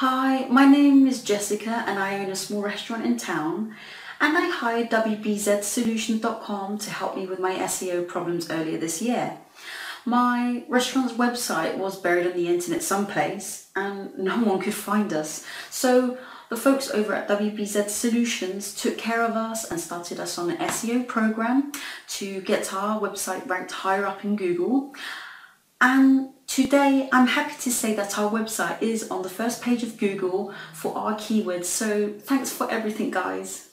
Hi, my name is Jessica and I own a small restaurant in town and I hired WBZSolutions.com to help me with my SEO problems earlier this year. My restaurant's website was buried on the internet someplace and no one could find us. So the folks over at WBZ Solutions took care of us and started us on an SEO program to get our website ranked higher up in Google. And today I'm happy to say that our website is on the first page of Google for our keywords. So thanks for everything guys.